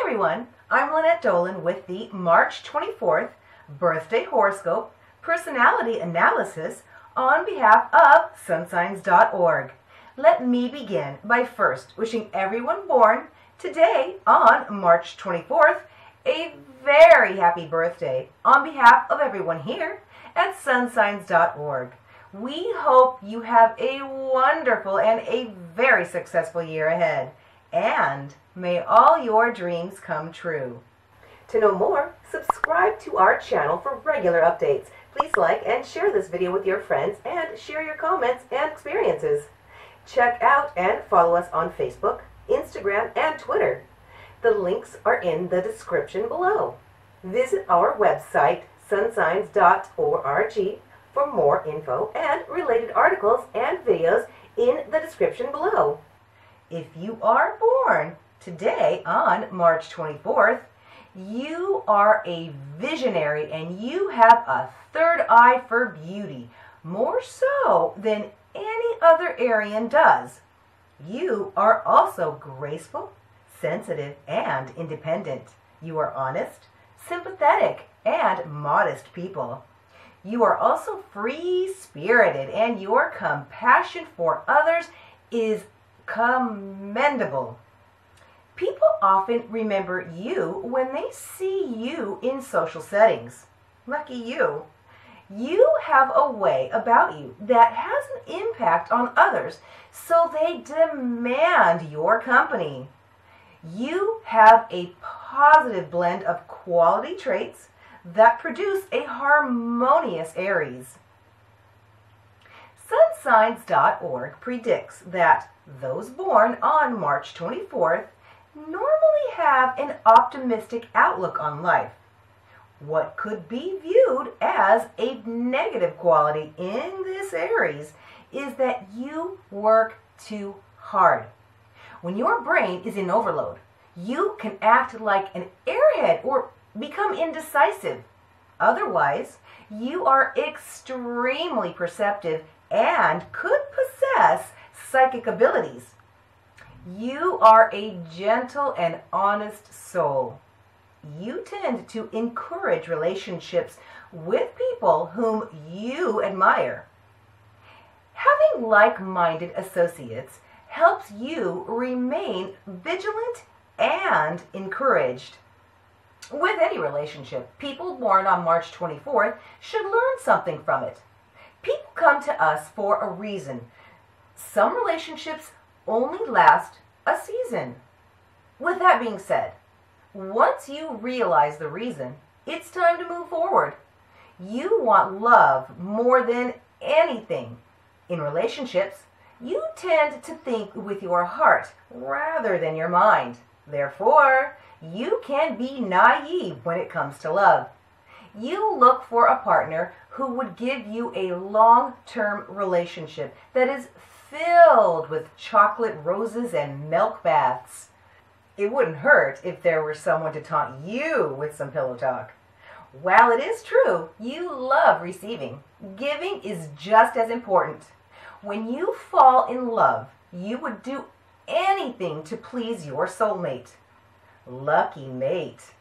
everyone. I'm Lynette Dolan with the March 24th Birthday Horoscope Personality Analysis on behalf of sunsigns.org. Let me begin by first wishing everyone born today on March 24th a very happy birthday on behalf of everyone here at sunsigns.org. We hope you have a wonderful and a very successful year ahead. And may all your dreams come true. To know more, subscribe to our channel for regular updates. Please like and share this video with your friends and share your comments and experiences. Check out and follow us on Facebook, Instagram, and Twitter. The links are in the description below. Visit our website, sunsigns.org, for more info and related articles and videos in the description below. If you are born today on March 24th, you are a visionary and you have a third eye for beauty, more so than any other Arian does. You are also graceful, sensitive, and independent. You are honest, sympathetic, and modest people. You are also free spirited, and your compassion for others is commendable. People often remember you when they see you in social settings. Lucky you. You have a way about you that has an impact on others, so they demand your company. You have a positive blend of quality traits that produce a harmonious Aries. Sunsigns.org predicts that those born on March 24th normally have an optimistic outlook on life. What could be viewed as a negative quality in this Aries is that you work too hard. When your brain is in overload, you can act like an airhead or become indecisive. Otherwise, you are extremely perceptive and could possess psychic abilities. You are a gentle and honest soul. You tend to encourage relationships with people whom you admire. Having like minded associates helps you remain vigilant and encouraged. With any relationship, people born on March 24th should learn something from it. People come to us for a reason. Some relationships only last a season. With that being said, once you realize the reason, it's time to move forward. You want love more than anything. In relationships, you tend to think with your heart rather than your mind. Therefore, you can be naive when it comes to love. You look for a partner who would give you a long term relationship that is filled with chocolate roses and milk baths. It wouldn't hurt if there were someone to taunt you with some pillow talk. While it is true, you love receiving, giving is just as important. When you fall in love, you would do anything to please your soulmate. Lucky mate.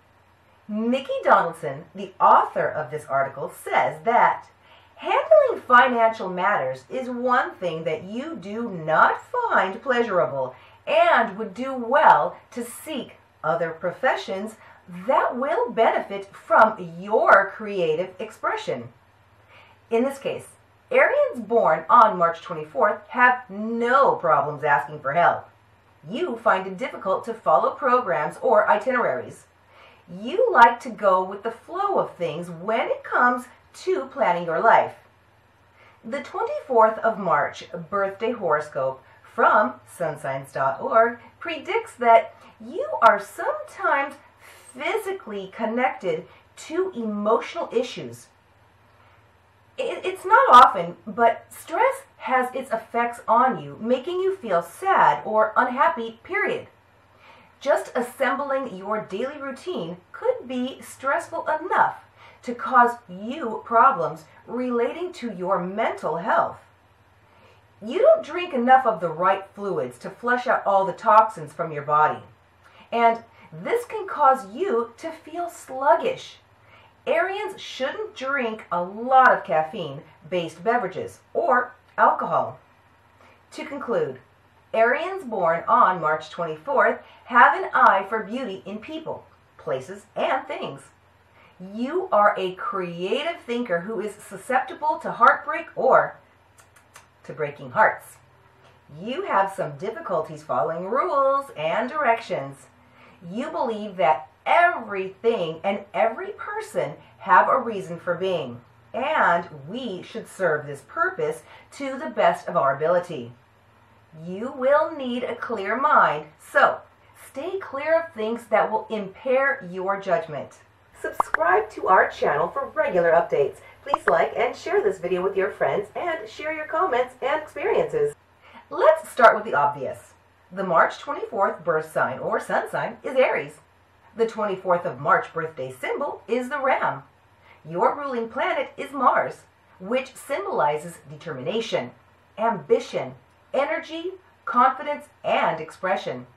Mickey Donaldson, the author of this article, says that handling financial matters is one thing that you do not find pleasurable and would do well to seek other professions that will benefit from your creative expression. In this case, Arians born on March 24th have no problems asking for help. You find it difficult to follow programs or itineraries you like to go with the flow of things when it comes to planning your life. The 24th of March birthday horoscope from sunsigns.org predicts that you are sometimes physically connected to emotional issues. It's not often, but stress has its effects on you, making you feel sad or unhappy, period. Just assembling your daily routine could be stressful enough to cause you problems relating to your mental health. You don't drink enough of the right fluids to flush out all the toxins from your body. And This can cause you to feel sluggish. Arians shouldn't drink a lot of caffeine based beverages or alcohol. To conclude, Arians born on March 24th have an eye for beauty in people, places, and things. You are a creative thinker who is susceptible to heartbreak or to breaking hearts. You have some difficulties following rules and directions. You believe that everything and every person have a reason for being, and we should serve this purpose to the best of our ability. You will need a clear mind, so stay clear of things that will impair your judgment. Subscribe to our channel for regular updates. Please like and share this video with your friends and share your comments and experiences. Let's start with the obvious. The March 24th birth sign or sun sign is Aries. The 24th of March birthday symbol is the Ram. Your ruling planet is Mars, which symbolizes determination, ambition, energy, confidence, and expression.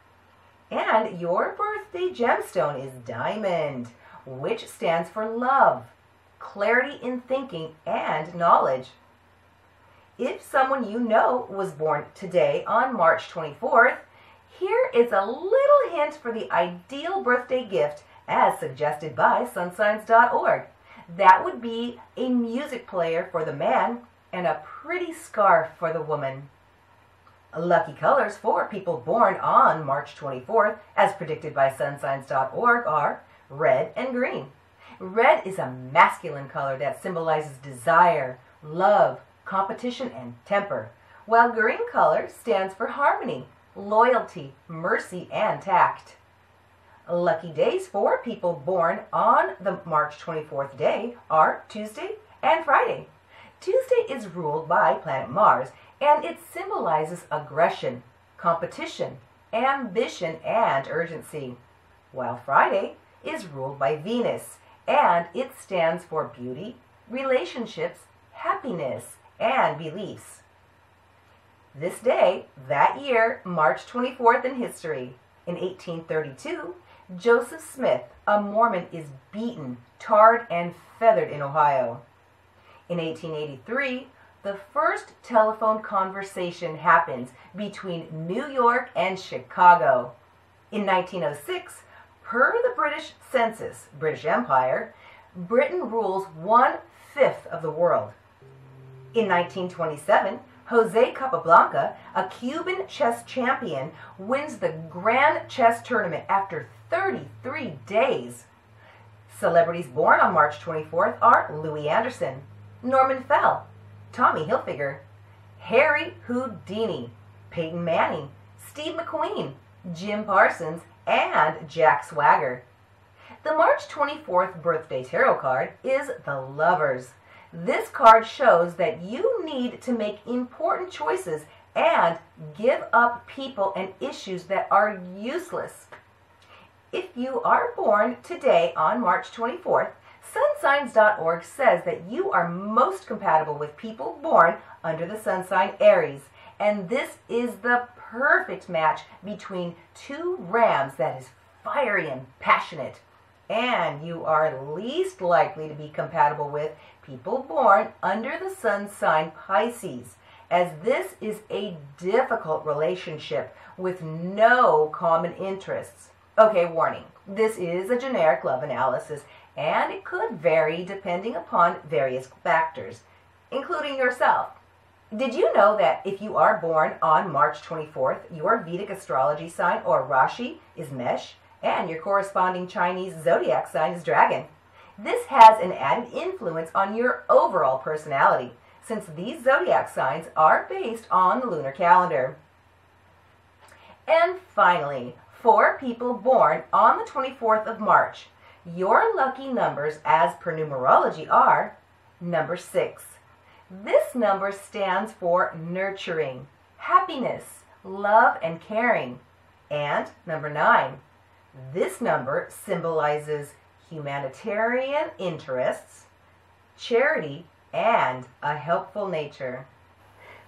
And your birthday gemstone is diamond, which stands for love, clarity in thinking, and knowledge. If someone you know was born today on March 24th, here is a little hint for the ideal birthday gift as suggested by sunsigns.org. That would be a music player for the man and a pretty scarf for the woman. Lucky colors for people born on March 24th, as predicted by sunsigns.org, are red and green. Red is a masculine color that symbolizes desire, love, competition, and temper, while green color stands for harmony, loyalty, mercy, and tact. Lucky days for people born on the March 24th day are Tuesday and Friday. Tuesday is ruled by planet Mars and it symbolizes aggression, competition, ambition, and urgency, while Friday is ruled by Venus and it stands for beauty, relationships, happiness, and beliefs. This day, that year, March 24th in history, in 1832, Joseph Smith, a Mormon, is beaten, tarred, and feathered in Ohio. In 1883, the first telephone conversation happens between New York and Chicago. In 1906, per the British Census, British Empire, Britain rules one fifth of the world. In 1927, Jose Capablanca, a Cuban chess champion, wins the Grand Chess Tournament after 33 days. Celebrities born on March 24th are Louie Anderson, Norman Fell, Tommy Hilfiger, Harry Houdini, Peyton Manning, Steve McQueen, Jim Parsons, and Jack Swagger. The March 24th birthday tarot card is the Lovers. This card shows that you need to make important choices and give up people and issues that are useless. If you are born today on March 24th, Sunsigns.org says that you are most compatible with people born under the sun sign Aries, and this is the perfect match between two rams that is fiery and passionate. And you are least likely to be compatible with people born under the sun sign Pisces, as this is a difficult relationship with no common interests. Okay, warning. This is a generic love analysis and it could vary depending upon various factors, including yourself. Did you know that if you are born on March 24th, your Vedic astrology sign or Rashi is Mesh, and your corresponding Chinese zodiac sign is Dragon? This has an added influence on your overall personality, since these zodiac signs are based on the lunar calendar. And finally, for people born on the 24th of March, your lucky numbers as per numerology are number 6. This number stands for nurturing, happiness, love, and caring. And number 9. This number symbolizes humanitarian interests, charity, and a helpful nature.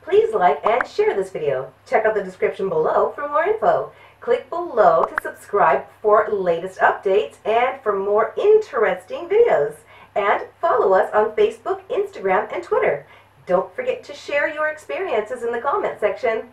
Please like and share this video. Check out the description below for more info. Click below to subscribe for latest updates and for more interesting videos. And follow us on Facebook, Instagram, and Twitter. Don't forget to share your experiences in the comment section.